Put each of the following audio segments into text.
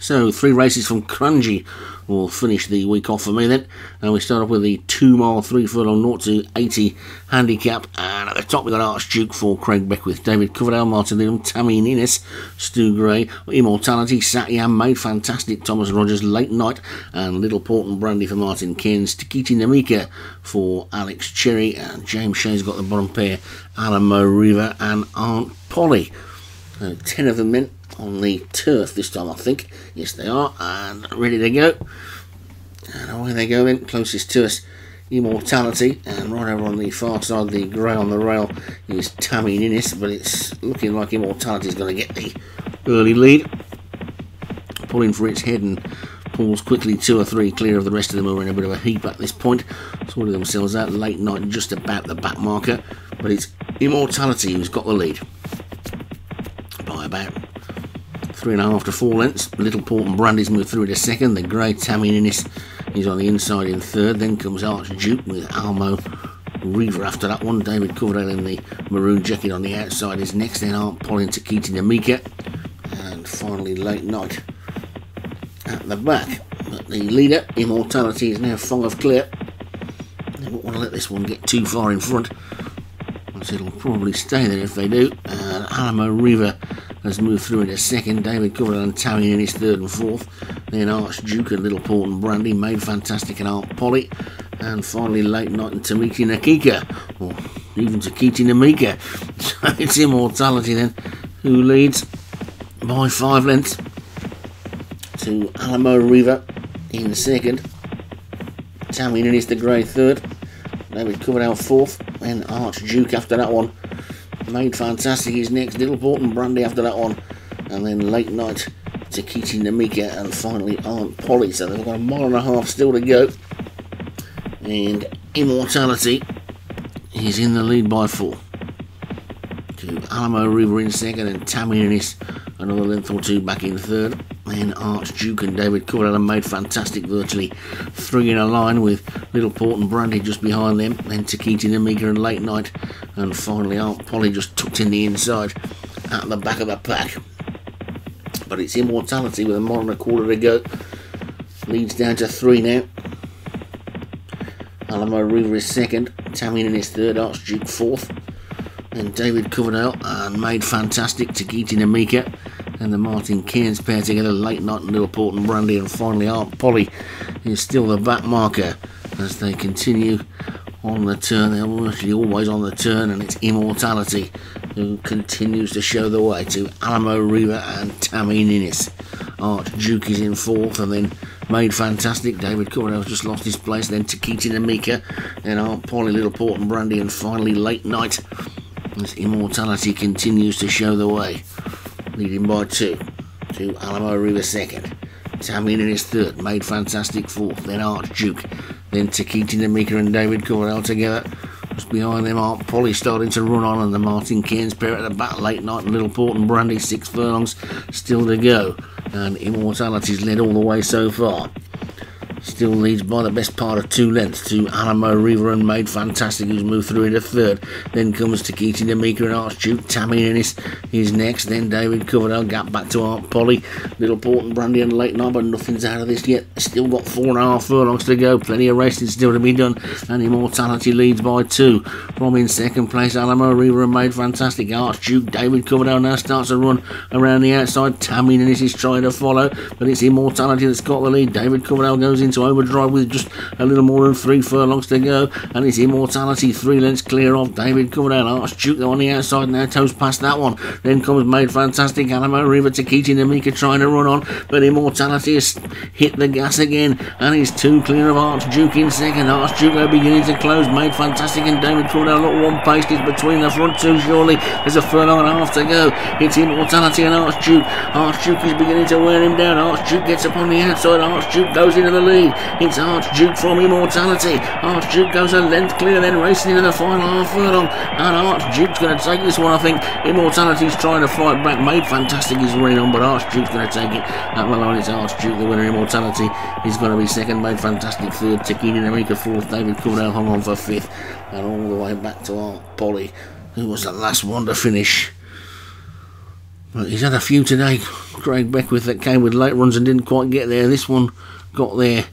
So, three races from Kranji will finish the week off for me then. And we start off with the 2 mile, 3 furlong, 0 to 80 handicap. And at the top, we've got Archduke for Craig Beckwith, David Coverdale, Martin Needham, Tammy Ninnis, Stu Gray, Immortality, Satyam, Made Fantastic, Thomas Rogers, Late Night, and Little Port and Brandy for Martin Cairns, Takiti Namika for Alex Cherry, and James Shea's got the bottom pair, Alamo River and Aunt Polly. So 10 of them then on the turf this time, I think. Yes, they are, and ready to go. And away they go then, closest to us. Immortality, and right over on the far side, the grey on the rail is Tammy Ninnis, but it's looking like Immortality is going to get the early lead. Pulling for its head and pulls quickly two or three clear of the rest of them who are in a bit of a heap at this point. Sorting themselves out late night just about the back marker, but it's Immortality who's got the lead by about three and a half to four lengths. Little Port and Brandy's moved through to second. The grey Tammy Innis is on the inside in third. Then comes Archduke with Alamo River after that one. David Coverdale in the maroon jacket on the outside is next. Then Aunt Polly and Takiti Namika. And finally Late Night at the back. But the leader, Immortality, is now five clear. They won't want to let this one get too far in front. It'll probably stay there if they do. And Alamo River has moved through in into second. David Coverdale and Tammy in his third and fourth. Then Archduke and Little Port and Brandy made fantastic and Aunt Polly. And finally Late Night and Tamiki Nakika. Or even Takiti Namika. So it's Immortality then who leads by five lengths to Alamo River in second. Tammy Innis the grey third. David Coverdale fourth. Then Archduke after that one. Made Fantastic his next. Little Port and Brandy after that one. And then Late Night, Takiti Namika, and finally Aunt Polly. So they've got a mile and a half still to go. And Immortality is in the lead by four. Alamo River in second, and Tammy Innis another length or two back in third. Then Archduke and David Coverdale have made fantastic, virtually three in a line with Little Port and Brandy just behind them. Then Takiti Namika and Late Night, and finally Aunt Polly just tucked in the inside at the back of the pack. But it's Immortality with a mile and a quarter to go. Leads down to three now. Alamo River is second, Tammy in his third, Archduke fourth, and David Coverdale and made fantastic Takiti Namika and the Martin Cairns pair together, Late Night and Little Port and Brandy, and finally Aunt Polly is still the back marker as they continue on the turn. They're virtually always on the turn, and it's Immortality who continues to show the way to Alamo River and Tammy Ninnis. Archduke is in fourth, and then Made Fantastic. David Coverdale just lost his place. Then Takiti Namika, then Aunt Polly, Little Port and Brandy, and finally Late Night. Immortality continues to show the way, leading by two to Alamo River second. Tammy in his third, made fantastic fourth, then Archduke, then Takiti Namika and David Coverdale together. Just behind them, Aunt Polly starting to run on, and the Martin Cairns pair at the back, late night, Little Port and Brandy, six furlongs still to go. And Immortality's led all the way so far. Still leads by the best part of two lengths to Alamo River and Made Fantastic, who's moved through into third. Then comes Takiti Namika and Archduke. Tammy Ennis is next. Then David Coverdale. Gap back to Aunt Polly. Little Port and Brandy and Late Night, but nothing's out of this yet. Still got four and a half furlongs to go. Plenty of racing still to be done. And Immortality leads by two. From in second place, Alamo River and Made Fantastic. Archduke. David Coverdale now starts a run around the outside. Tammy Ennis is trying to follow, but it's Immortality that's got the lead. David Coverdale goes into overdrive with just a little more than three furlongs to go, and it's Immortality three lengths clear of David Coverdale. Oh, Archduke on the outside now, toes past that one. Then comes Made Fantastic, Alamo River, Takiti Namika trying to run on, but Immortality has hit the gas again, and he's two clear of Archduke in second. Archduke are beginning to close. Made Fantastic and David Coverdale look one pace is between the front two, surely. There's a furlong and a half to go. It's Immortality and Archduke. Archduke is beginning to wear him down. Archduke gets up on the outside. Archduke goes into the lead. It's Archduke from Immortality. Archduke goes a length clear, then racing into the final half furlong. And Archduke's going to take this one, I think. Immortality's trying to fight back. Made Fantastic is running on, but Archduke's going to take it. At the line, it's Archduke, the winner. Immortality is going to be second. Made Fantastic third. Takiti Namika fourth. David Coverdale hung on for fifth. And all the way back to Aunt Polly, who was the last one to finish. But he's had a few today, Craig Beckwith, that came with late runs and didn't quite get there. This one got there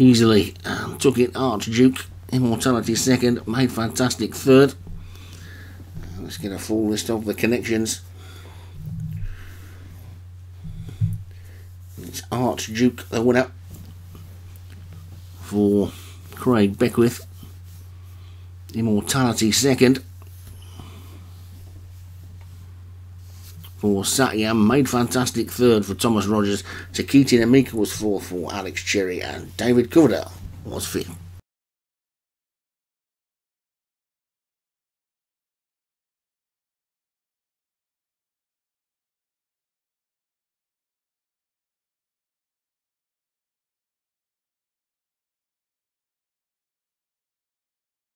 easily and took it Archduke. Immortality second, made fantastic third. Uh, let's get a full list of the connections. It's Archduke, the winner for Craig Beckwith. Immortality second. For Satyam, made fantastic third for Thomas Rogers. Takiti Namika was fourth for Alex Cherry, and David Coverdale was fifth.